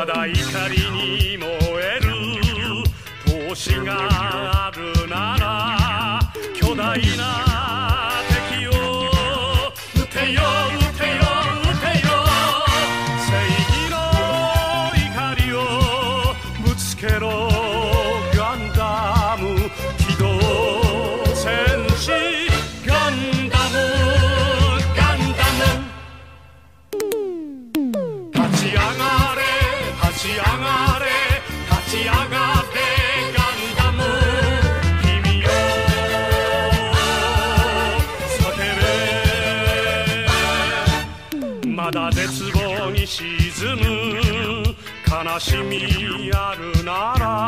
まだ怒りに燃える闘志がだ絶望に沈む。悲しみあるなら。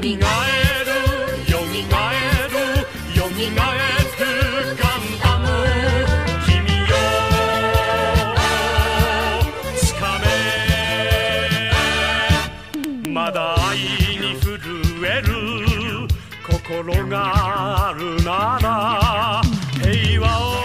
みがえるよみがえるよみがえるガンダム君よつかめまだ愛に震える心があるなら平和を